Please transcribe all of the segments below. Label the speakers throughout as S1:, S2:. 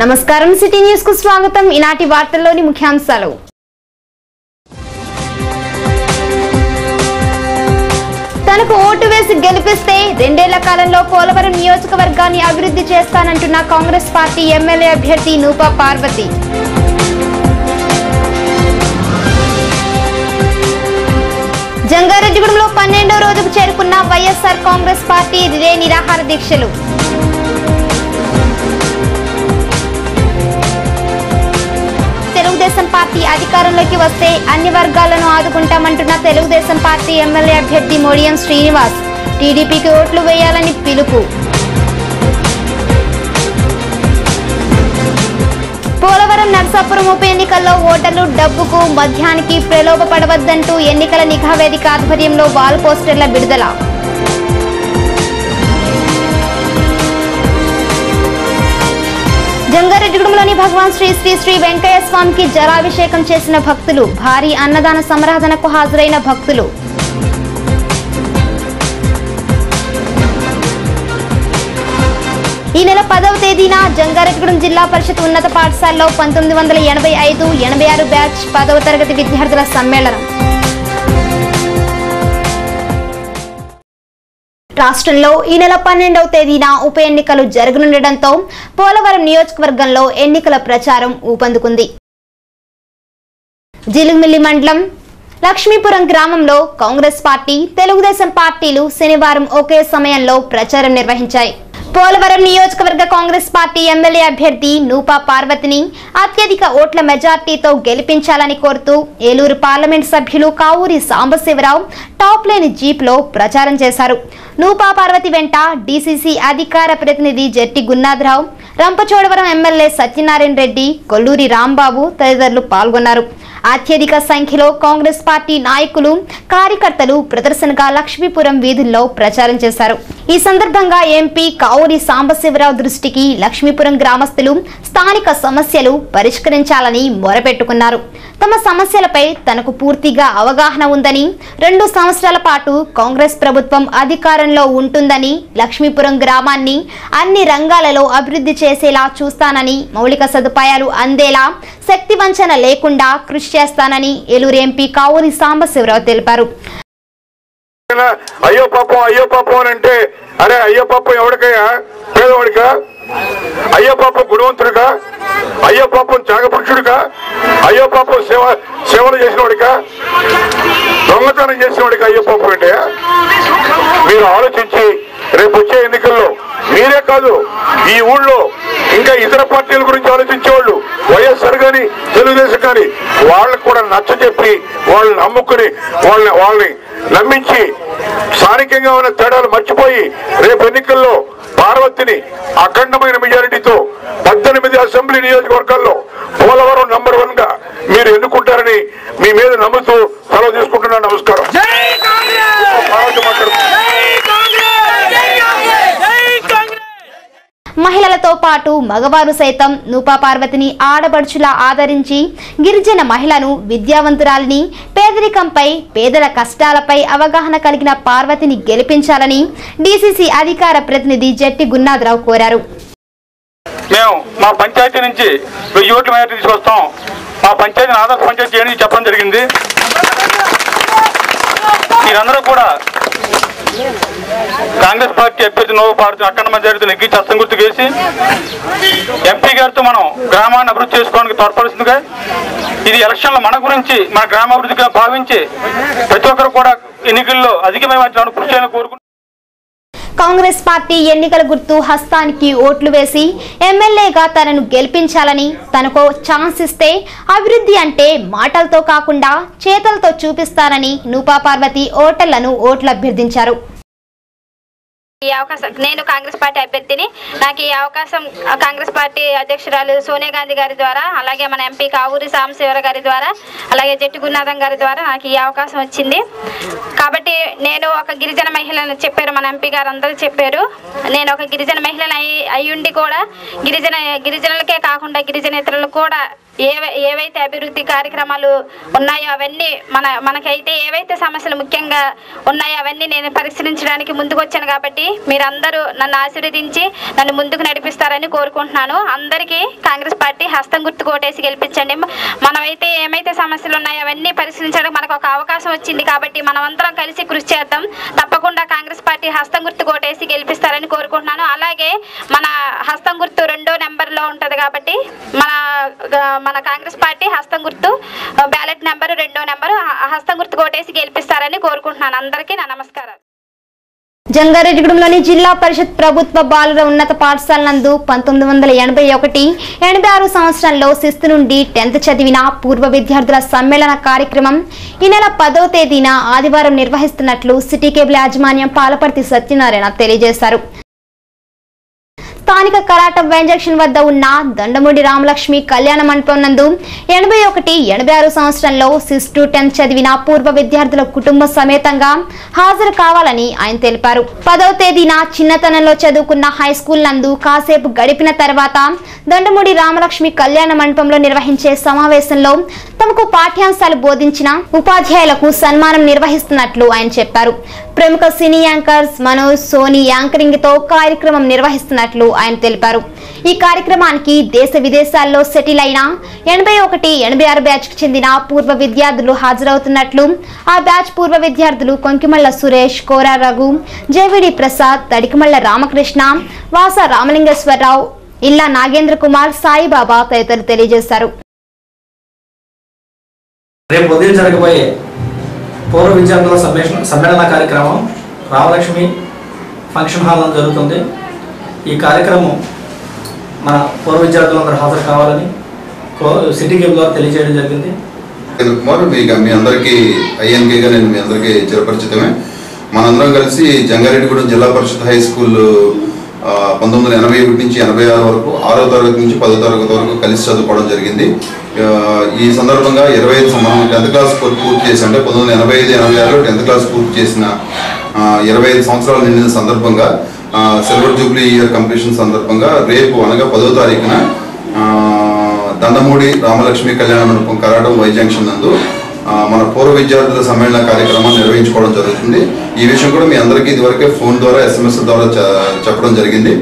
S1: నమస్కారం. సిటీ న్యూస్కు స్వాగతం. ఈనాటి వార్తల్లోని ముఖ్యాంశాలు. తనకు ఓటు వేసి గెలిపిస్తే రెండేళ్ళ కాలంలో పోలవరం నియోజకవర్గాన్ని అభివృద్ధి చేస్తానంటున్న కాంగ్రెస్ పార్టీ ఎమ్మెల్యే అభ్యర్థి నూపా పార్వతి. జంగారెడ్డిగూడెంలో పన్నెండో రోజుకు చేరుకున్న వైఎస్ఆర్ కాంగ్రెస్ పార్టీ రిలే నిరాహార దీక్షలు. తెలుగుదేశం పార్టీ అధికారంలోకి వస్తే అన్ని వర్గాలను ఆదుకుంటామంటున్న తెలుగుదేశం పార్టీ ఎమ్మెల్యే అభ్యర్థి మోడియం శ్రీనివాస్. టీడీపీకి ఓట్లు వేయాలని పిలుపు. పోలవరం నర్సాపురం ఉప ఎన్నికల్లో ఓటర్లు డబ్బుకు మద్యానికి ప్రలోభపడవద్దంటూ ఎన్నికల నిఘా వేదిక ఆధ్వర్యంలో వాల్ పోస్టర్ల విడుదల. జంగారెడ్డిగూడెంలోని భగవాన్ శ్రీ శ్రీ శ్రీ వెంకయ్య స్వామికి జలాభిషేకం చేసిన భక్తులు భారీ అన్నదాన సమరాధనకు హాజరైన భక్తులు. ఈ నెల పదవ తేదీన జంగారెడ్డిగూడెం జిల్లా పరిషత్ ఉన్నత పాఠశాలలో పంతొమ్మిది వందల ఎనభై ఐదు ఎనభై ఆరు బ్యాచ్ పదవ తరగతి విద్యార్థుల సమ్మేళనం. రాష్ట్రంలో ఈ నెల పన్నెండవ తేదీన ఉప ఎన్నికలు జరగనుండటంతో పోలవరం నియోజకవర్గంలో ఎన్నికల ప్రచారం ఊపందుకుంది. జిలుగుమిల్లి మండలం లక్ష్మీపురం గ్రామంలో కాంగ్రెస్ పార్టీ తెలుగుదేశం పార్టీలు శనివారం ఒకే సమయంలో ప్రచారం నిర్వహించాయి. పోలవరం నియోజకవర్గ కాంగ్రెస్ పార్టీ ఎమ్మెల్యే అభ్యర్థి నూపా పార్వతిని అత్యధిక ఓట్ల మెజార్టీతో గెలిపించాలని కోరుతూ ఏలూరు పార్లమెంట్ సభ్యులు కావూరి సాంబశివరావు టాప్ లేని జీప్లో ప్రచారం చేశారు. నూపా పార్వతి వెంట డీసీసీ అధికార ప్రతినిధి జట్టి గున్నాథరావు రంపచోడవరం ఎమ్మెల్యే సత్యనారాయణ రెడ్డి కొల్లూరి రాంబాబు తదితరులు పాల్గొన్నారు. అత్యధిక సంఖ్యలో కాంగ్రెస్ పార్టీ నాయకులు కార్యకర్తలు ప్రదర్శనగా లక్ష్మీపురం వీధుల్లో ప్రచారం చేశారు. ఈ సందర్భంగా ఎంపీ కావూరి సాంబశివరావు దృష్టికి లక్ష్మీపురం గ్రామస్తులు స్థానిక సమస్యలు పరిష్కరించాలని మొరపెట్టుకున్నారు. తమ సమస్యలపై తనకు పూర్తిగా అవగాహన ఉందని రెండు సంవత్సరాల పాటు కాంగ్రెస్ ప్రభుత్వం అధికారంలో ఉంటుందని లక్ష్మీపురం గ్రామాన్ని అన్ని రంగాలలో అభివృద్ధి చేసేలా చూస్తానని మౌలిక సదుపాయాలు అందేలా శక్తి వంచన లేకుండా కృషి చేస్తానని ఏలూరు ఎంపీ కావూరి సాంబశివరావు తెలిపారు.
S2: అయ్యో పాపం అయ్యో పాపం అని అంటే అరే అయ్యో పాపం ఎవడికయ్యా పేదవాడికా? అయ్యో పాపం గుణవంతుడిగా అయ్యో పాపం త్యాగపురుషుడిగా అయ్యో పాపం సేవ సేవలు చేసినవాడికా దొంగతనం చేసినవాడికి అయ్యో పాపం అంటే? మీరు ఆలోచించి రేపు వచ్చే ఎన్నికల్లో మీరే కాదు ఈ ఊళ్ళో ఇంకా ఇతర పార్టీల గురించి ఆలోచించేవాళ్ళు వైఎస్ఆర్ కానీ తెలుగుదేశం కానీ వాళ్ళకు కూడా నచ్చ చెప్పి వాళ్ళని నమ్ముకుని వాళ్ళని వాళ్ళని నమ్మించి స్థానికంగా ఉన్న తేడాలు మర్చిపోయి రేపు ఎన్నికల్లో పార్వతిని అఖండమైన మెజారిటీతో పద్దెనిమిది అసెంబ్లీ నియోజకవర్గాల్లో పోలవరం నంబర్ వన్గా మీరు ఎన్నుకుంటారని మీ మీద నమ్ముతూ సెలవు తీసుకుంటున్నాను. నమస్కారం
S3: జై కాంగ్రెస్
S2: పార్వతి మాట్లాడుతున్నారు.
S3: జై కాంగ్రెస్ జై కాంగ్రెస్ జై కాంగ్రెస్
S1: మహిళలతో పాటు మగవారు సైతం నూపా పార్వతిని ఆడబడుచులా ఆదరించి గిరిజన మహిళను విద్యావంతురాలని పేదరికంపై పేదల కష్టాలపై అవగాహన కలిగిన పార్వతిని గెలిపించాలని డీసీసీ అధికార ప్రతినిధి జట్టి గున్నాథరావు కోరారు.
S4: మేము మా పంచాయతీ నుంచి వెయ్యి ఓట్ల తీసుకొస్తాం. మా పంచాయతీని ఆదర్శ పంచాయతీ చేయడానికి చెప్పడం జరిగింది. మీరందరూ కూడా కాంగ్రెస్ పార్టీ అభ్యర్థి నోవు పాడుతున్న అఖండ మెజారిటీ నెగ్గి చస్తం గుర్తు వేసి ఎంపీ గారితో మనం గ్రామాన్ని అభివృద్ధి చేసుకోవడానికి తోడ్పడుతుందిగా. ఇది ఎలక్షన్లో మన గురించి మన గ్రామాభివృద్ధిగా భావించి ప్రతి ఒక్కరు కూడా ఎన్నికల్లో అధికమైన కృషి చేయని కోరుకుంటున్నాం.
S1: కాంగ్రెస్ పార్టీ ఎన్నికల గుర్తు హస్తానికి ఓట్లు వేసి ఎమ్మెల్యేగా తనను గెలిపించాలని తనకు ఛాన్స్ ఇస్తే అభివృద్ధి అంటే మాటలతో కాకుండా చేతలతో చూపిస్తానని నూపా పార్వతి ఓటర్లను ఓట్లు అభ్యర్థించారు.
S5: ఈ అవకాశం నేను కాంగ్రెస్ పార్టీ అభ్యర్థిని. నాకు ఈ అవకాశం కాంగ్రెస్ పార్టీ అధ్యక్షురాలు సోనియా గాంధీ గారి ద్వారా అలాగే మన ఎంపీ కావూరి సాంబశివర గారి ద్వారా అలాగే జట్టు గురునాథం గారి ద్వారా నాకు ఈ అవకాశం వచ్చింది. కాబట్టి నేను ఒక గిరిజన మహిళను చెప్పారు మన ఎంపీ గారు అందరూ చెప్పారు. నేను ఒక గిరిజన మహిళను అయి అయ్యుండి కూడా గిరిజన గిరిజనులకే కాకుండా గిరిజనేతరులకు కూడా ఏవై ఏవైతే అభివృద్ధి కార్యక్రమాలు ఉన్నాయో అవన్నీ మన మనకైతే ఏవైతే సమస్యలు ముఖ్యంగా ఉన్నాయో అవన్నీ నేను పరిశీలించడానికి ముందుకు వచ్చాను కాబట్టి మీరందరూ నన్ను ఆశీర్వదించి నన్ను ముందుకు నడిపిస్తారని కోరుకుంటున్నాను. అందరికీ కాంగ్రెస్ పార్టీ హస్తం గుర్తు కోటేసి గెలిపించండి. మనమైతే ఏమైతే సమస్యలు ఉన్నాయో అవన్నీ పరిశీలించడానికి మనకు ఒక అవకాశం వచ్చింది కాబట్టి మనమంతరం కలిసి కృషి చేద్దాం. తప్పకుండా కాంగ్రెస్ పార్టీ హస్తం గుర్తు కోటేసి గెలిపిస్తారని కోరుకుంటున్నాను. అలాగే మన హస్తం గుర్తు రెండో నెంబర్లో ఉంటుంది కాబట్టి మన మన కాంగ్రెస్ పార్టీ హస్తం గుర్తు బ్యాలెట్ నెంబరు రెండో నెంబరు హస్తం గుర్తు కోటేసి గెలిపిస్తారని కోరుకుంటున్నాను. అందరికీ నా నమస్కారాలు.
S1: జంగారెడ్డిగూడెంలోని జిల్లా పరిషత్ ప్రభుత్వ బాలుర ఉన్నత పాఠశాల నందు పంతొమ్మిది వందల ఎనభై ఒకటి ఎనభై ఆరు సంవత్సరంలో శిస్తు నుండి టెన్త్ చదివిన పూర్వ విద్యార్థుల సమ్మేళన కార్యక్రమం ఈ నెల పదో తేదీన ఆదివారం నిర్వహిస్తున్నట్లు సిటీ కేబుల్ యాజమాన్యం పాలపర్తి సత్యనారాయణ తెలియజేశారు. స్థానిక కరాట వ్యాన్ వద్ద ఉన్న దండముడి రామలక్ష్మి కళ్యాణ మండపం నందు ఎనభై ఒకటి ఎనభై ఆరు సంవత్సరంలో సిక్స్ టు టెన్త్ చదివిన పూర్వ విద్యార్థుల కుటుంబ సమేతంగా హాజరు కావాలని ఆయన తెలిపారు. పదవ తేదీన చిన్నతనంలో చదువుకున్న హై స్కూల్ నందు కాసేపు గడిపిన తర్వాత దండముడి రామలక్ష్మి కళ్యాణ మండపంలో నిర్వహించే సమావేశంలో తమకు పాఠ్యాంశాలు బోధించిన ఉపాధ్యాయులకు సన్మానం నిర్వహిస్తున్నట్లు ఆయన చెప్పారు. ప్రముఖ సినీ యాంకర్స్ మనోజ్ సోనీ యాంకరింగ్తో కార్యక్రమం నిర్వహిస్తున్నట్లు ఆయన తెలిపారు. ఈ కార్యక్రమానికి దేశ విదేశాల్లో సెటిల్ అయిన ఎనభై ఒకటి ఎనభై ఆరు బ్యాచ్కు చెందిన పూర్వ విద్యార్థులు హాజరవుతున్నట్లు ఆ బ్యాచ్ పూర్వ విద్యార్థులు కొంకిమల్ల సురేష్ కోరా రఘు జేవిడి ప్రసాద్ తడికిమల్ల రామకృష్ణ వాస రామలింగేశ్వరరావు ఇల్లా నాగేంద్ర కుమార్ సాయిబాబా తదితరులు తెలియజేశారు.
S6: రేపు ఉదయం జరగబోయే పూర్వ విద్యార్థుల సమ్మేళన సమ్మేళన కార్యక్రమం రామలక్ష్మి ఫంక్షన్ హాల్లో జరుగుతుంది. ఈ కార్యక్రమం మన పూర్వ విద్యార్థులందరూ హాజరు కావాలని సిటీ కేబుల్ ద్వారా తెలియజేయడం జరిగింది.
S7: కుమార్ మీకు మీ అందరికీ ఐఎన్కేగా నేను మీ అందరికీ చిరపరిచితమే. మనందరం కలిసి జంగారెడ్డిగూడెం జిల్లా పరిషత్ హై స్కూల్ పంతొమ్మిది వందల ఎనభై ఒకటి నుంచి ఎనభై ఆరు వరకు ఆరో తరగతి నుంచి పదో తరగతి వరకు కలిసి చదువుకోవడం జరిగింది. ఈ సందర్భంగా ఇరవై ఐదు మనం టెన్త్ క్లాస్ పూర్తి చేసి అంటే పంతొమ్మిది వందల ఎనభై ఐదు ఎనభై ఆరులో టెన్త్ క్లాస్ పూర్తి చేసిన ఇరవై ఐదు సంవత్సరాలు నిండిన సందర్భంగా సిల్వర్ జూబ్లీ ఇయర్ కంప్లీషన్ సందర్భంగా రేపు అనగా పదో తారీఖున దండమూడి రామలక్ష్మి కళ్యాణ మండపం కరాటం వై జంక్షన్ నందు మన పూర్వ విద్యార్థుల సమ్మేళన కార్యక్రమాన్ని నిర్వహించుకోవడం జరుగుతుంది. ఈ విషయం కూడా మీ అందరికీ ఇదివరకే ఫోన్ ద్వారా ఎస్ఎంఎస్ ద్వారా చెప్పడం జరిగింది.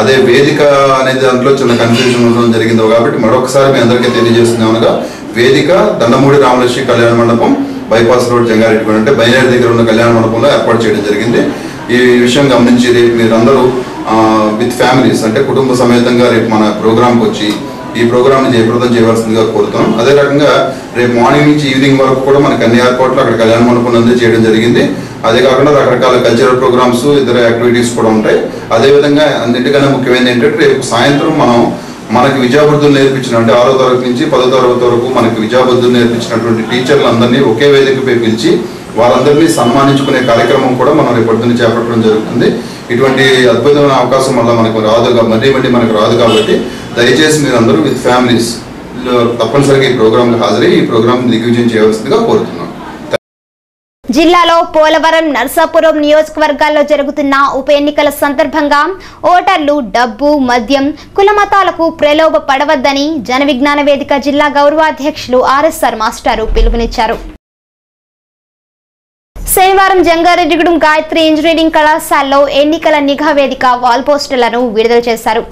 S7: అదే వేదిక అనే దాంట్లో చిన్న కన్ఫ్యూజన్ ఉండడం జరిగింది. కాబట్టి మరొకసారి మీ అందరికీ తెలియజేస్తున్నాం అనగా వేదిక దండమూడి రామలక్ష్మి కళ్యాణ మండపం బైపాస్ రోడ్ జంగారెడ్డి అంటే బయలుదేరి దగ్గర ఉన్న కళ్యాణ మండపంలో ఏర్పాటు చేయడం జరిగింది. ఈ విషయం గమనించి రేపు మీరందరూ విత్ ఫ్యామిలీస్ అంటే కుటుంబ సమేతంగా రేపు మన ప్రోగ్రామ్కి వచ్చి ఈ ప్రోగ్రామ్ జయప్రదం చేయవలసిందిగా కోరుతాం. అదే రకంగా రేపు మార్నింగ్ నుంచి ఈవినింగ్ వరకు కూడా మనకి అన్ని ఏర్పాట్లు అక్కడ కళ్యాణ మండపం అందరూ చేయడం జరిగింది. అదే కాకుండా రకరకాల కల్చరల్ ప్రోగ్రామ్స్ ఇతర యాక్టివిటీస్ కూడా ఉంటాయి. అదేవిధంగా అన్నిటికన్నా ముఖ్యమైనది ఏంటంటే రేపు సాయంత్రం మనం మనకి విద్యాబుద్ధులు నేర్పించిన అంటే ఆరో తరగతి నుంచి పదో తరగతి వరకు మనకి విద్యాబుద్ధులు నేర్పించినటువంటి టీచర్లందరినీ ఒకే వేదికపై పిలిచి వారందరినీ సన్మానించుకునే కార్యక్రమం కూడా మనం రేపటిని చేపట్టడం జరుగుతుంది. ఇటువంటి అద్భుతమైన అవకాశం వల్ల మనకు రాదు మళ్ళీ మళ్ళీ మనకు రాదు కాబట్టి దయచేసి మీరందరూ విత్ ఫ్యామిలీస్ తప్పనిసరిగా ఈ ప్రోగ్రాంకి హాజరై ఈ ప్రోగ్రామ్ దిగ్విజయం చేయవలసిందిగా కోరుతున్నాం.
S1: జిల్లాలో పోలవరం నర్సాపురం నియోజకవర్గాల్లో జరుగుతున్న ఉప ఎన్నికల సందర్భంగా ఓటర్లు డబ్బు మద్యం కులమతాలకు ప్రలోభ పడవద్దని జన విజ్ఞాన వేదిక జిల్లా గౌరవాధ్యక్షులు ఆర్ఎస్ఆర్ మాస్టారు పిలుపునిచ్చారు. శనివారం జంగారెడ్డిగూడెం గాయత్రి ఇంజనీరింగ్ కళాశాలలో ఎన్నికల నిఘా వేదిక వాల్ పోస్టులను విడుదల చేశారు.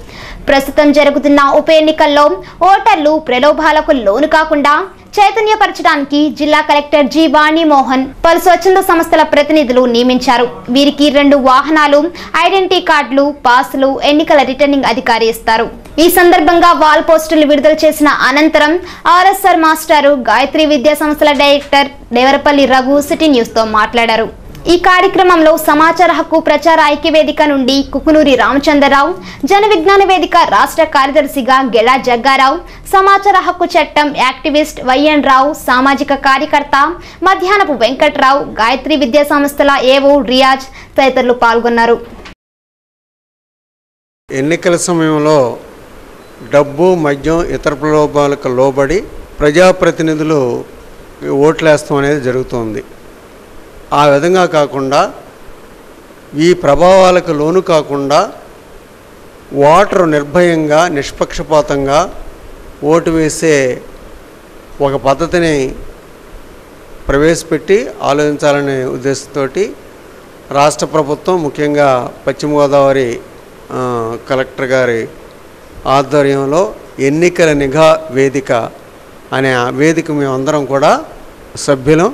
S1: ప్రస్తుతం జరుగుతున్న ఉప ఎన్నికల్లో ఓటర్లు ప్రలోభాలకు లోను కాకుండా చైతన్యపరచడానికి జిల్లా కలెక్టర్ జి వాణిమోహన్ పలు స్వచ్ఛంద సంస్థల ప్రతినిధులు నియమించారు. వీరికి రెండు వాహనాలు ఐడెంటిటీ కార్డులు పాసులు ఎన్నికల రిటర్నింగ్ అధికారి ఇస్తారు. ఈ సందర్భంగా వాల్ పోస్టులు విడుదల చేసిన అనంతరం ఆర్ఎస్ఆర్ మాస్టారు గాయత్రి విద్యా సంస్థల డైరెక్టర్ దేవరపల్లి రఘు సిటీ న్యూస్తో మాట్లాడారు. ఈ కార్యక్రమంలో సమాచార హక్కు ప్రచార ఐక్యవేదిక నుండి కుకునూరి రామచంద్రరావు జన విజ్ఞాన వేదిక రాష్ట్ర కార్యదర్శిగా గెడా జగ్గారావు సమాచార హక్కు చట్టం యాక్టివిస్ట్ వైఎన్ రావు సామాజిక కార్యకర్త మధ్యాహ్నపు వెంకట్రావు గాయత్రి విద్యా సంస్థల ఏవో రియాజ్ తదితరులు పాల్గొన్నారు.
S8: ఎన్నికల సమయంలో డబ్బు మద్యం ఇతర ప్రలోభాలకు లోబడి ప్రజాప్రతినిధులు ఓట్లేస్తాం అనేది జరుగుతోంది. ఆ విధంగా కాకుండా ఈ ప్రభావాలకు లోను కాకుండా ఓటరు నిర్భయంగా నిష్పక్షపాతంగా ఓటు వేసే ఒక పద్ధతిని ప్రవేశపెట్టి ఆలోచించాలనే ఉద్దేశంతో రాష్ట్ర ప్రభుత్వం ముఖ్యంగా పశ్చిమ గోదావరి కలెక్టర్ గారి ఆధ్వర్యంలో ఎన్నికల నిఘా వేదిక అనే వేదిక మేమందరం కూడా సభ్యులం.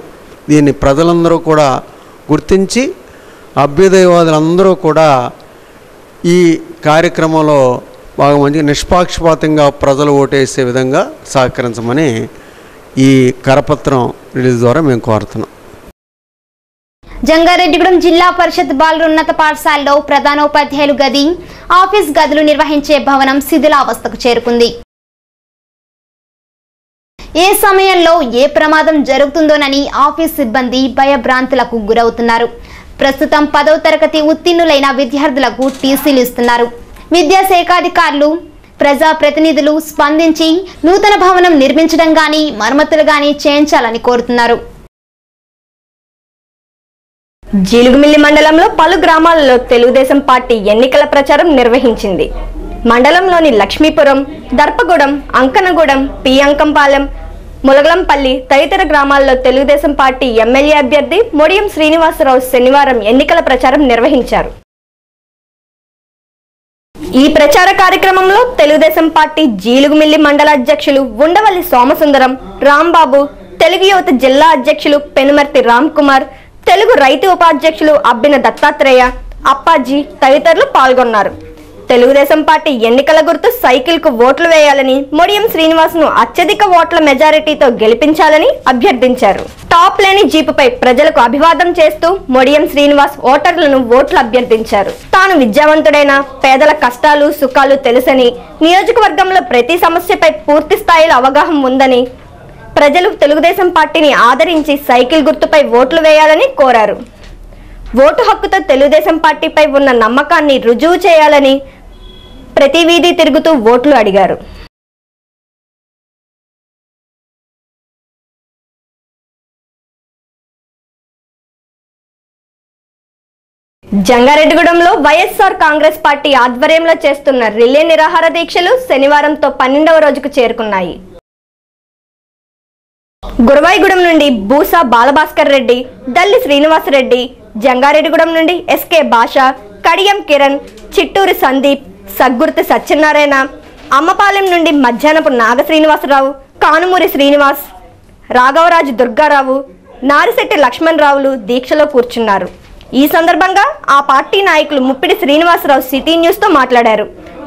S8: దీన్ని ప్రజలందరూ కూడా గుర్తించి అభ్యుదయవాదులందరూ కూడా ఈ కార్యక్రమంలో బాగా మంచి నిష్పాక్షపాతంగా ప్రజలు ఓటేసే విధంగా సహకరించమని ఈ కరపత్రం రిలీజ్ ద్వారా మేము కోరుతున్నాం.
S1: జంగారెడ్డిగూడెం జిల్లా పరిషత్ బాలున్నత పాఠశాలలో ప్రధానోపాధ్యాయులు గది ఆఫీస్ గదులు నిర్వహించే భవనం శిథిలావస్థకు చేరుకుంది. ఏ సమయంలో ఏ ప్రమాదం జరుగుతుందోనని ఆఫీస్ సిబ్బంది భయభ్రాంతులకు గురవుతున్నారు. ప్రస్తుతం పదవ తరగతి ఉత్తీర్ణులైన విద్యార్థులకు టీసీలు ఇస్తున్నారు. విద్యాశాఖాధికారులు ప్రజాప్రతినిధులు ప్రజా ప్రతినిధులు స్పందించి నూతన భవనం నిర్మించడం గాని మరమ్మతులు గాని చేయించాలని కోరుతున్నారు.
S9: జీలుగుమిల్లి మండలంలో పలు గ్రామాలలో తెలుగుదేశం పార్టీ ఎన్నికల ప్రచారం నిర్వహించింది. మండలంలోని లక్ష్మీపురం దర్పగూడెం అంకనగూడెం పియంకంపాలెం ములగలంపల్లి తదితర గ్రామాల్లో తెలుగుదేశం పార్టీ ఎమ్మెల్యే అభ్యర్థి మొడియం శ్రీనివాసరావు శనివారం ఎన్నికల ప్రచారం నిర్వహించారు. ఈ ప్రచార కార్యక్రమంలో తెలుగుదేశం పార్టీ జీలుగుమిల్లి మండల అధ్యక్షులు ఉండవల్లి సోమసుందరం రాంబాబు తెలుగు యువత జిల్లా అధ్యక్షులు పెనుమర్తి రామ్ కుమార్ తెలుగు రైతు ఉపాధ్యక్షులు అబ్బిన దత్తాత్రేయ అప్పాజీ తదితరులు పాల్గొన్నారు. తెలుగుదేశం పార్టీ ఎన్నికల గుర్తు సైకిల్కు ఓట్లు వేయాలని మొడియం శ్రీనివాస్ను అత్యధిక ఓట్ల మెజారిటీతో గెలిపించాలని అభ్యర్థించారు. టాప్ లేని జీపుపై ప్రజలకు అభివాదం చేస్తూ మొడియం శ్రీనివాస్ ఓటర్లను ఓట్లు అభ్యర్థించారు. తాను విద్యావంతుడైన పేదల కష్టాలు సుఖాలు తెలుసని నియోజకవర్గంలో ప్రతి సమస్యపై పూర్తి స్థాయిలో అవగాహన ఉందని ప్రజలు తెలుగుదేశం పార్టీని ఆదరించి సైకిల్ గుర్తుపై ఓట్లు వేయాలని కోరారు. ఓటు హక్కుతో తెలుగుదేశం పార్టీపై ఉన్న నమ్మకాన్ని రుజువు చేయాలని ప్రతి వీధి తిరుగుతూ ఓట్లు అడిగారు. జంగారెడ్డిగూడెంలో వైఎస్ఆర్ కాంగ్రెస్ పార్టీ ఆధ్వర్యంలో చేస్తున్న రిలే నిరాహార దీక్షలు శనివారంతో పన్నెండవ రోజుకు చేరుకున్నాయి. గురవాయిగూడెం నుండి బూసా బాలభాస్కర్ రెడ్డి దల్లి శ్రీనివాసరెడ్డి జంగారెడ్డిగూడెం నుండి ఎస్కే భాష కడియం కిరణ్ చిట్టూరి సందీప్ సగ్గుర్తి సత్యనారాయణ అమ్మపాలెం నుండి మధ్యాహ్నపు నాగ శ్రీనివాసరావు కానుమూరి శ్రీనివాస్ రాఘవరాజు దుర్గారావు నారిశెట్టి లక్ష్మణ్ రావులు దీక్షలో కూర్చున్నారు. ఈ సందర్భంగా ఆ పార్టీ నాయకులు ముప్పిడి శ్రీనివాసరావు సిటీ న్యూస్తో మాట్లాడారు.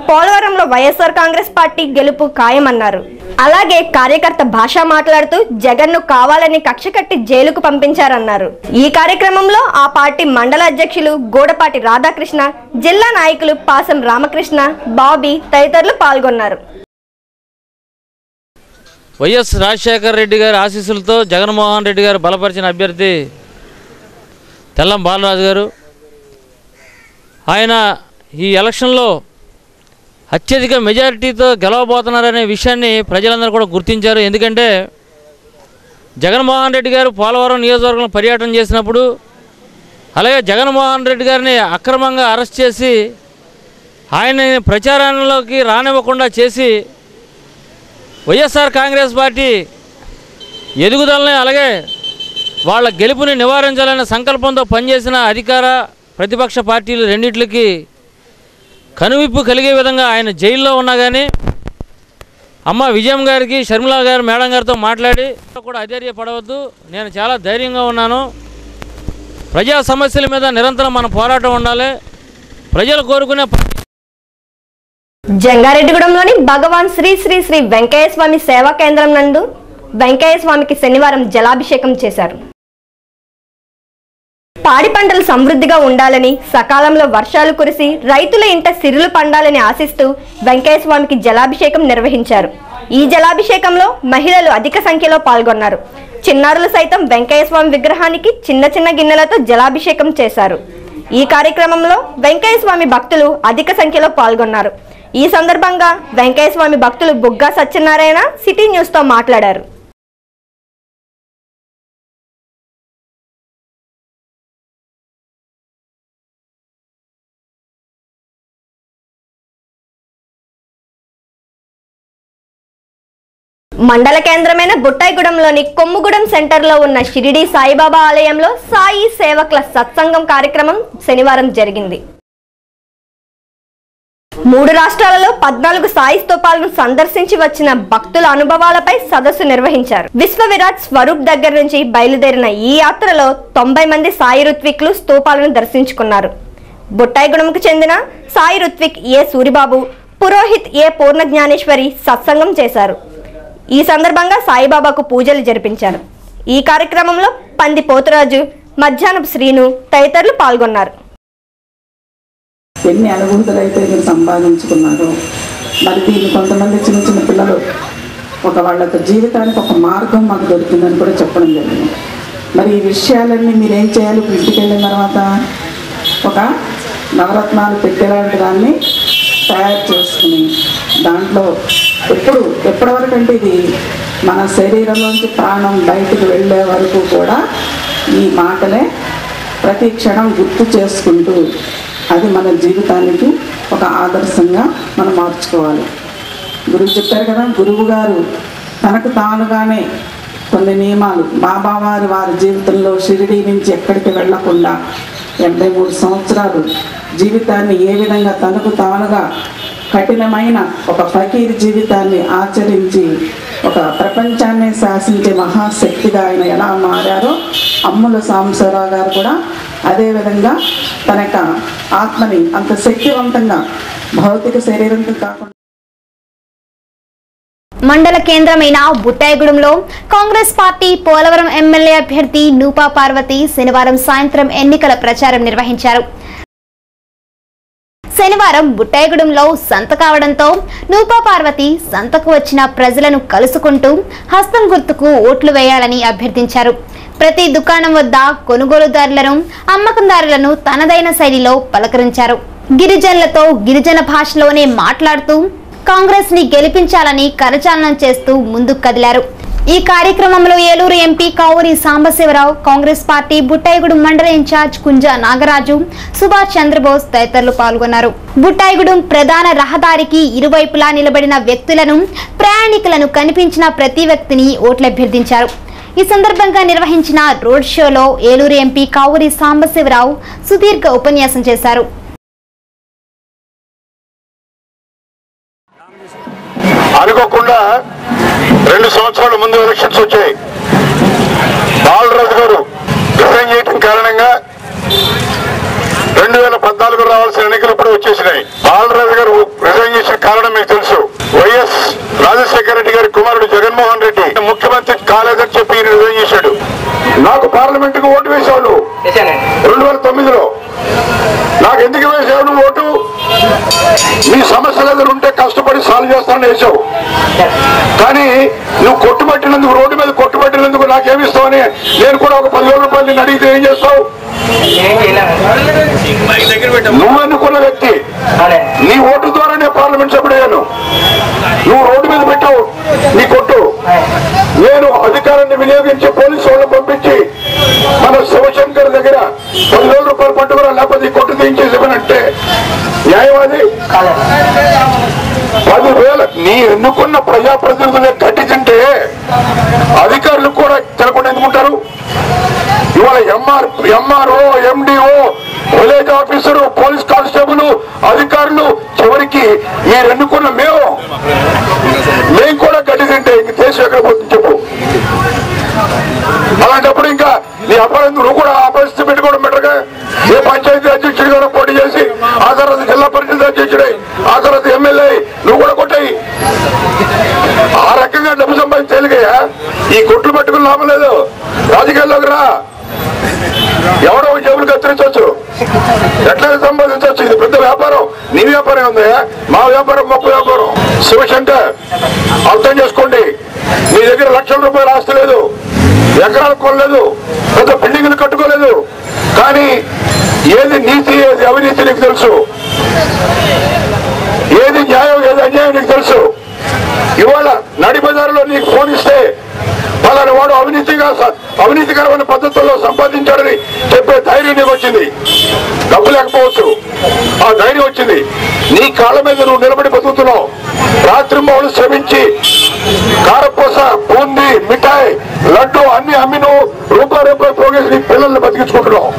S9: పోలవరంలో వైఎస్ఆర్ కాంగ్రెస్ పార్టీ గెలుపు ఖాయమన్నారు. అలాగే కార్యకర్త భాష మాట్లాడుతూ జగన్ను కావాలని కక్ష కట్టి జైలుకు పంపించారన్నారు. ఈ కార్యక్రమంలో ఆ పార్టీ మండల అధ్యక్షులు గూడపాటి రాధాకృష్ణ జిల్లా నాయకులు పాసం రామకృష్ణ బాబీ తదితరులు పాల్గొన్నారు.
S10: వైఎస్ రాజశేఖర రెడ్డి గారి ఆశీస్సులతో జగన్మోహన్ రెడ్డి గారు బలపరిచిన అభ్యర్థి తెల్లం బాలరాజు గారు. ఆయన ఈ ఎలక్షన్లో అత్యధిక మెజారిటీతో గెలవబోతున్నారనే విషయాన్ని ప్రజలందరూ కూడా గుర్తించారు. ఎందుకంటే జగన్మోహన్ రెడ్డి గారు పోలవరం నియోజకవర్గంలో పర్యటన చేసినప్పుడు అలాగే జగన్మోహన్ రెడ్డి గారిని అక్రమంగా అరెస్ట్ చేసి ఆయన ప్రచారంలోకి రానివ్వకుండా చేసి వైఎస్ఆర్ కాంగ్రెస్ పార్టీ ఎదుగుదలని అలాగే వాళ్ళ గెలుపుని నివారించాలనే సంకల్పంతో పనిచేసిన అధికార ప్రతిపక్ష పార్టీలు రెండిట్లకి కనువిప్పు కలిగే విధంగా ఆయన జైల్లో ఉన్నా కానీ అమ్మ విజయం గారికి షర్మిల గారు మేడం గారితో మాట్లాడి కూడా అధైర్యపడవద్దు. నేను చాలా ధైర్యంగా ఉన్నాను. ప్రజా సమస్యల మీద నిరంతరం మన పోరాటం ఉండాలి. ప్రజలు కోరుకునే
S9: జంగారెడ్డిగూడెంలోని భగవాన్ శ్రీ శ్రీ శ్రీ వెంకయ్య స్వామి సేవా కేంద్రం నందు వెంకయ్య స్వామికి శనివారం జలాభిషేకం చేశారు. పాడి పంటలు సమృద్ధిగా ఉండాలని సకాలంలో వర్షాలు కురిసి రైతుల ఇంట సిరులు పండాలని ఆశిస్తూ వెంకయ్యస్వామికి జలాభిషేకం నిర్వహించారు. ఈ జలాభిషేకంలో మహిళలు అధిక సంఖ్యలో పాల్గొన్నారు. చిన్నారులు సైతం వెంకయ్యస్వామి విగ్రహానికి చిన్న చిన్న గిన్నెలతో జలాభిషేకం చేశారు. ఈ కార్యక్రమంలో వెంకయ్యస్వామి భక్తులు అధిక సంఖ్యలో పాల్గొన్నారు. ఈ సందర్భంగా వెంకయ్యస్వామి భక్తులు బుగ్గా సత్యనారాయణ సిటీ న్యూస్తో మాట్లాడారు. మండల కేంద్రమైన బుట్టాయిగూడెంలోని కొమ్ముగూడెం సెంటర్లో ఉన్న షిరిడి సాయిబాబా ఆలయంలో సాయి సేవకుల సత్సంగం కార్యక్రమం శనివారం జరిగింది. మూడు రాష్ట్రాలలో పద్నాలుగు సాయి స్తూపాలను సందర్శించి వచ్చిన భక్తుల అనుభవాలపై సదస్సు నిర్వహించారు. విశ్వ విరాట్ స్వరూప్ దగ్గర నుంచి బయలుదేరిన ఈ యాత్రలో తొంభై మంది సాయి ఋత్విక్లు స్తూపాలను దర్శించుకున్నారు. బుట్టాయిగూడెంకు చెందిన సాయి ఋత్విక్ ఏ సూరిబాబు పురోహిత్ ఏ పూర్ణ జ్ఞానేశ్వరి సత్సంగం చేశారు. ఈ సందర్భంగా సాయిబాబాకు పూజలు జరిపించారు. ఈ కార్యక్రమంలో పంది పోతురాజు మధ్యాహ్నపు శ్రీను తదితరులు పాల్గొన్నారు.
S11: ఎన్ని అనుభూతులు అయితే మీరు సంపాదించుకున్నారో మరి దీన్ని కొంతమంది చిన్న చిన్న పిల్లలు ఒక వాళ్ళ యొక్క జీవితానికి ఒక మార్గం మాకు దొరుకుతుందని కూడా చెప్పడం జరిగింది. మరి ఈ విషయాలన్నీ మీరు ఏం చేయాలి? ఇంటికి వెళ్ళిన తర్వాత ఒక నవరత్నాలు పెట్టేలాంటి దాన్ని తయారు చేసుకుని దాంట్లో ఎప్పుడు ఎప్పటి వరకు అంటే ఇది మన శరీరంలోంచి ప్రాణం బయటకు వెళ్ళే వరకు కూడా ఈ మాటలే ప్రతి క్షణం గుర్తు చేసుకుంటూ అది మన జీవితానికి ఒక ఆదర్శంగా మనం మార్చుకోవాలి. గురువు చెప్పారు కదా గురువు గారు తనకు తానుగానే కొన్ని నియమాలు. బాబావారి వారి జీవితంలో షిరిడి నుంచి ఎక్కడికి వెళ్ళకుండా ఎనభై మూడు సంవత్సరాలు జీవితాన్ని ఏ విధంగా తనకు తానుగా కఠినమైన ఒక ఫకీర్ జీవితాన్ని ఆచరించి ఒక ప్రపంచాన్ని శాసించే మహాశక్తిగా ఆయన ఎలా మారారో అమ్ముల సాంబశివరావు గారు కూడా అదేవిధంగా తన యొక్క ఆత్మని అంత శక్తివంతంగా భౌతిక శరీరంతో కాకుండా
S1: మండల కేంద్రమైన బుట్టాయగూడెంలో కాంగ్రెస్ పార్టీ పోలవరం ఎమ్మెల్యే అభ్యర్థి నూపా పార్వతి శనివారం సాయంత్రం ఎన్నికల ప్రచారం నిర్వహించారు. శనివారం బుట్టాయగూడెంలో సంత కావడంతో నూపా పార్వతి సంతకు వచ్చిన ప్రజలను కలుసుకుంటూ హస్తం గుర్తుకు ఓట్లు వేయాలని అభ్యర్థించారు. ప్రతి దుకాణం వద్ద కొనుగోలుదారులను అమ్మకందారులను తనదైన శైలిలో పలకరించారు. గిరిజనులతో గిరిజన భాషలోనే మాట్లాడుతూ కాంగ్రెస్ని గెలిపించాలని కరచాలనం చేస్తూ ముందుకు కదిలారు. ఈ కార్యక్రమంలో ఏలూరు ఎంపీ కావూరి సాంబశివరావు కాంగ్రెస్ పార్టీ బుట్టాయిగూడెం మండల ఇన్ఛార్జ్ కుంజ నాగరాజు సుభాష్ చంద్రబోస్ తదితరులు పాల్గొన్నారు. బుట్టాయిగూడెం ప్రధాన రహదారికి ఇరువైపులా నిలబడిన వ్యక్తులను ప్రయాణికులను కనిపించిన ప్రతి వ్యక్తిని ఓట్లు అభ్యర్థించారు. ఈ సందర్భంగా నిర్వహించిన రోడ్ షోలో ఏలూరు ఎంపీ కావూరి సాంబశివరావు సుదీర్ఘ ఉపన్యాసం చేశారు.
S2: అనుకోకుండా రెండు సంవత్సరాల ముందు ఎలక్షన్స్ వచ్చాయి. బాలరాజు గారు రిజైన్ చేయటం కారణంగా రెండు వేల పద్నాలుగు రావాల్సిన ఎన్నికలు ఇప్పుడు వచ్చేసినాయి. బాలరాజు గారు రిజైన్ చేసిన కారణం మీకు తెలుసు. వైఎస్ రాజశేఖర రెడ్డి గారి కుమారుడు జగన్మోహన్ రెడ్డి ముఖ్యమంత్రి కాలేదని చెప్పి ఈయన రిజైన్ చేశాడు. నాకు పార్లమెంట్కు ఓటు వేశాడు. రెండు వేల తొమ్మిదిలో. నాకు ఎందుకు వేసావు నువ్వు ఓటు? నీ సమస్యలు ఏదైనా ఉంటే కష్టపడి సాల్వ్ చేస్తానని వేసావు. కానీ నువ్వు కొట్టుబట్టినందుకు రోడ్డు మీద కొట్టుబట్టినందుకు నాకేమిస్తావని నేను కూడా ఒక పదివేల రూపాయలు నేను అడిగితే ఏం చేస్తావు? నువ్వు ఎన్నుకున్న వ్యక్తి. నీ ఓటు ద్వారానే పార్లమెంట్ సభ్యుడయ్యాను. నువ్వు రోడ్డు మీద పెట్టావు. ఈ ఎన్నుకున్న ప్రజాప్రతినిధులే గట్టి తింటే అధికారులు కూడా తినకుండా ఎందుకుంటారు? ఇవాళ MR MRO MDO village officer police constable అధికారులు చివరికి మీరు ఎన్నుకున్న మేము మేము కూడా గట్టి తింటే ఇంక దేశం ఎక్కడ పోతుంది చెప్పు. అలాంటప్పుడు ఇంకా నీ అపరాధం నువ్వు కూడా ఆ పరిస్థితి పెట్టుకోవడం బెటర్గా ఏ పంచాయతీ అధ్యక్షుడిగా పోటీ చేసి ఆ తర్వాత జిల్లా పరిషత్ అధ్యక్షుడై ఆ తర్వాత ఎమ్మెల్యే నువ్వు కూడా కొట్టాయి ఆ రకంగా తెలుగయ్యా ఈ కొట్లు పెట్టుకుని లాభం లేదు. రాజకీయాల్లోకి రా. ఎవడో ఉద్యోగులు కత్తిరించవచ్చు. ఎట్లా సంపాదించవచ్చు. ఇది పెద్ద వ్యాపారం. నీ వ్యాపారం ఉంది మా వ్యాపారం గొప్ప వ్యాపారం. శివశంకర్ అర్థం చేసుకోండి. మీ దగ్గర లక్షల రూపాయలు ఆస్తి లేదు. ఎకరాలు కొనలేదు. పెద్ద బిల్డింగ్లు కట్టుకోలేదు. కానీ ఏది నీతి ఏది అవినీతి నీకు తెలుసు. ఏది న్యాయం ఏది అన్యాయం నీకు తెలుసు ఇవాళ నడి బజార్లో నీకు ఫోన్ ఇస్తే వాడు అవినీతిగా అవినీతికరమైన పద్ధతుల్లో సంపాదించాడని చెప్పే ధైర్యం నీకు వచ్చింది. డబ్బు లేకపోవచ్చు. ఆ ధైర్యం వచ్చింది. నీ కాళ్ళ మీద నువ్వు నిలబడి బతుకుతున్నావు. రాత్రి శ్రమించి కారపూస బూంది మిఠాయి లడ్డు అన్ని అమ్మి నువ్వు రూపాయి రూపాయి పోగేసి నీ పిల్లల్ని బతికించుకుంటున్నావు.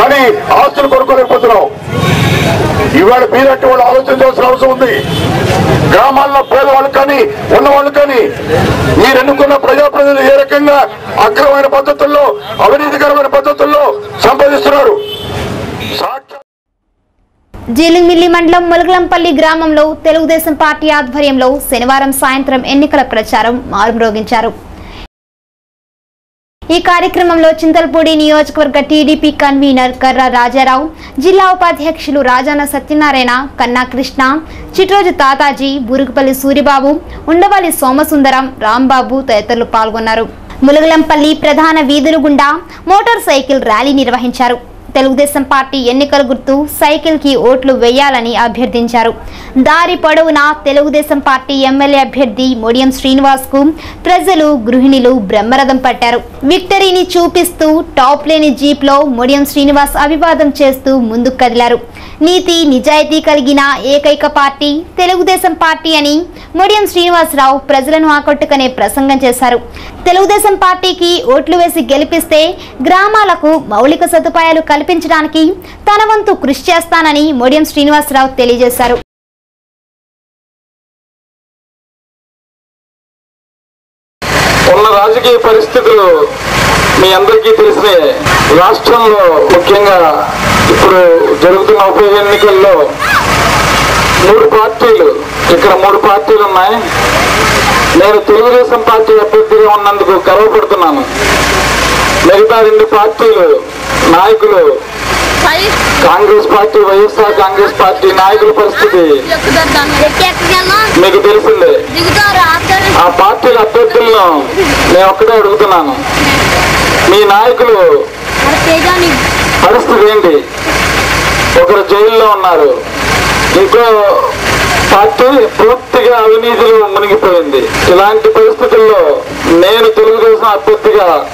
S2: కానీ ఆస్తులు కొనుక్కోలేకపోతున్నావు. ఇవాళ మీరంటే వాళ్ళు ఆలోచించవలసిన అవసరం ఉంది. గ్రామాల్లో పేదవాళ్ళు కానీ ఉన్నవాళ్ళు కానీ మీరు ఎన్నుకున్న ప్రజాప్రతినిధులు ఏ రకంగా అక్రమమైన పద్ధతుల్లో అవినీతికరమైన పద్ధతుల్లో సంపాదిస్తున్నారు?
S1: జీలింగిల్లి మండలం ములగలంపల్లి గ్రామంలో తెలుగుదేశం పార్టీ ఆధ్వర్యంలో శనివారం సాయంత్రం ఎన్నికల ప్రచారం మారుమ్రోగించారు. ఈ కార్యక్రమంలో చింతలపూడి నియోజకవర్గ టీడీపీ కన్వీనర్ కర్ర రాజారావు జిల్లా ఉపాధ్యక్షులు రాజాన సత్యనారాయణ కన్నా కృష్ణ చిట్రోజు తాతాజీ బురుగుపల్లి సూరిబాబు ఉండవల్లి సోమసుందరం రాంబాబు తదితరులు పాల్గొన్నారు. ములగలంపల్లి ప్రధాన వీధులు గుండా మోటార్ సైకిల్ ర్యాలీ నిర్వహించారు. తెలుగుదేశం పార్టీ ఎన్నికల గుర్తు సైకిల్కి ఓట్లు వేయాలని అభ్యర్థించారు. దారి పొడవునా తెలుగుదేశం పార్టీ ఎమ్మెల్యే అభ్యర్థి మొడియం శ్రీనివాస్కు ప్రజలు గృహిణులు బ్రహ్మరథం పట్టారు. విక్టరీని చూపిస్తూ టాప్ లేని జీప్లో మొడియం శ్రీనివాస్ అభివాదం చేస్తూ ముందుకు కదిలారు. నీతి నిజాయితీ కలిగిన ఏకైక పార్టీ తెలుగుదేశం పార్టీ అని మొడియం శ్రీనివాసరావు ప్రజలను ఆకట్టుకునే ప్రసంగం చేశారు. తెలుగుదేశం పార్టీకి ఓట్లు వేసి గెలిపిస్తే గ్రామాలకు మౌలిక సదుపాయాలు కల్పించడానికి తన వంతు కృషి చేస్తానని మొడియం శ్రీనివాసరావు తెలియజేశారు.
S4: ఉన్న రాజకీయ పరిస్థితులు మీ అందరికీ తెలిసినే రాష్ట్రంలో ముఖ్యంగా ఇప్పుడు జరుగుతున్న ఉప ఎన్నికల్లో మూడు పార్టీలు ఇక్కడ మూడు పార్టీలు ఉన్నాయి. నేను తెలుగుదేశం పార్టీ అభ్యర్థిగా ఉన్నందుకు గర్వపడుతున్నాను. మిగతా రెండు పార్టీలు నాయకులు. Congress party YSR Congress party నాయకుల పరిస్థితి. మీకు తెలిసిందే. ఆ పార్టీల అభ్యర్థులను నేను ఒక్కడే అడుగుతున్నాను. మీ నాయకులు పరిస్థితి ఏంటి? ఒకరు జైల్లో ఉన్నారు. ఇంకో పార్టీ పూర్తిగా అవినీతిలో మునిగిపోయింది. ఇలాంటి పరిస్థితుల్లో నేను తెలుగుదేశం అభ్యర్థిగా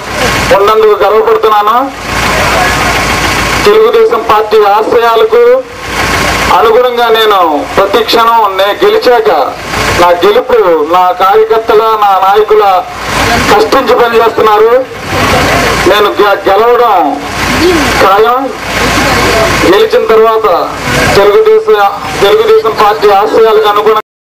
S4: ఉన్నందుకు గర్వపడుతున్నాను. తెలుగుదేశం పార్టీ ఆశయాలకు అనుగుణంగా నేను ప్రతి క్షణం నేను గెలిచాక నా గెలుపు నా కార్యకర్తల నా నాయకుల కష్టించి పనిచేస్తున్నారు. నేను గె- గెలవడం ఖాయం. గెలిచిన తర్వాత తెలుగుదేశం తెలుగుదేశం పార్టీ ఆశయాలకు అనుగుణంగా